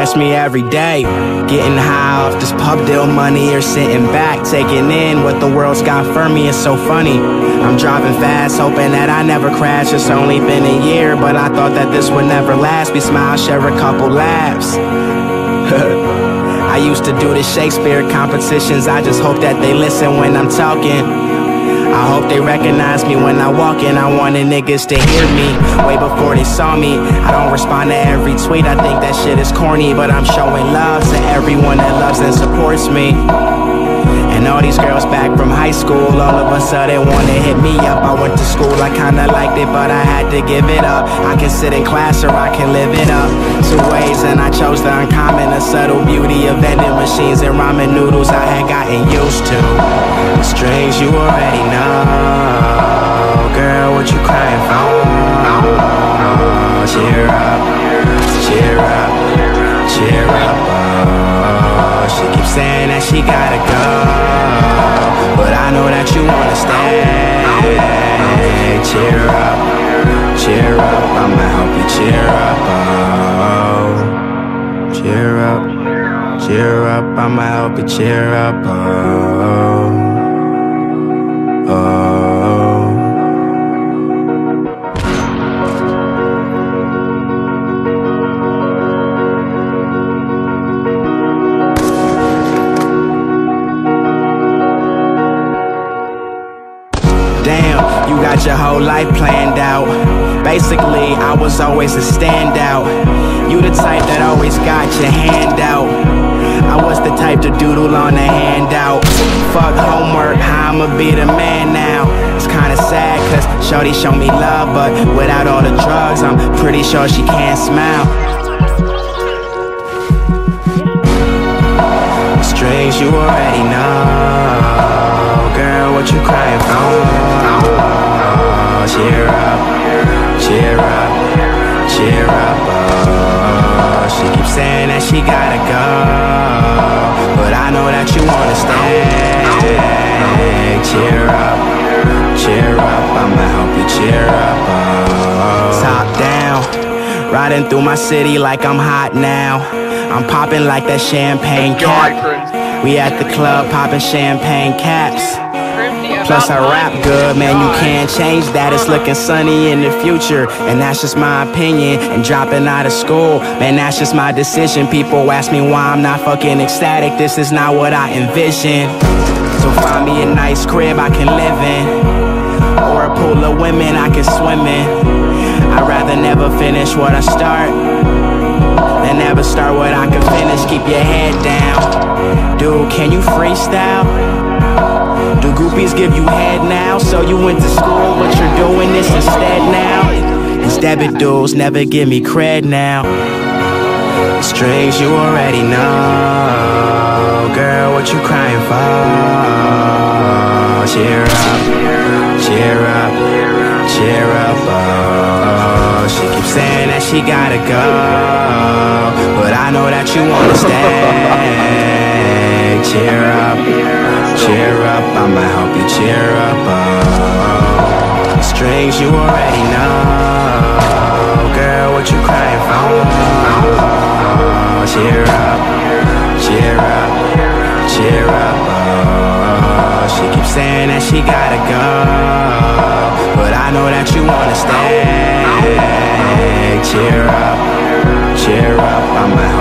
catch me every day. Getting high off this pub deal money or sitting back, taking in what the world's got for me. It's so funny. I'm driving fast, hoping that I never crash. It's only been a year, but I thought that this would never last. We smile, share a couple laughs. I used to do the Shakespeare competitions. I just hope that they listen when I'm talking. I hope they recognize me when I walk in. I wanted niggas to hear me way before they saw me. I don't respond to every tweet, I think that shit is corny. But I'm showing love to everyone that loves and supports me. And all these girls back from high school, all of a sudden wanna hit me up. I went to school, I kinda liked it, but I had to give it up. I can sit in class or I can live it up. Two ways, and I chose the uncommon, the subtle beauty of vending machines and ramen noodles I had gotten used to. The strings you already know, girl, what you crying for? Cheer up, cheer up, cheer up. Oh, she keeps saying that she gotta go, I know that you wanna stay. Cheer up, cheer up. I'ma help you cheer up. Oh, cheer up, cheer up. I'ma help you cheer up. Oh. Damn, you got your whole life planned out. Basically, I was always a standout. You the type that always got your hand out. I was the type to doodle on the handout. Fuck homework, I'ma be the man now. It's kinda sad, cause Shorty show me love, but without all the drugs, I'm pretty sure she can't smile. Strings you already know. Girl, what you crying for? cheer up, cheer up, cheer up. Oh, she keeps saying that she gotta go, but I know that you wanna stay. Cheer up, cheer up. I'ma help you cheer up. Oh. Top down, riding through my city like I'm hot now. I'm popping like that champagne cap. We at the club popping champagne caps. Plus I rap good, man, you can't change that. It's looking sunny in the future, and that's just my opinion. And dropping out of school, man, that's just my decision. People ask me why I'm not fucking ecstatic. This is not what I envisioned So find me a nice crib I can live in Or a pool of women I can swim in. I'd rather never finish what I start Never start what I can finish Keep your head down Dude, can you freestyle? Do groupies give you head now? So you went to school, but you're doing this instead now? These debit dudes never give me cred now. The you already know. Girl, what you crying for? Cheer up, cheer up, cheer up. Oh, she gotta go. But I know that you wanna stay. Cheer up cheer up, I'ma help you cheer up. Oh, strings you already know, girl, what you crying for? Oh, cheer up, cheer up, cheer up. Oh, she keeps saying that she gotta go, but I know that you wanna stay. Cheer up, cheer up, I'ma help